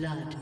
Blood.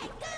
Get, go!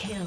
Kill.